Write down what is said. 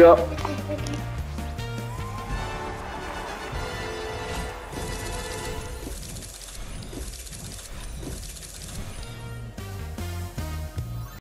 Gars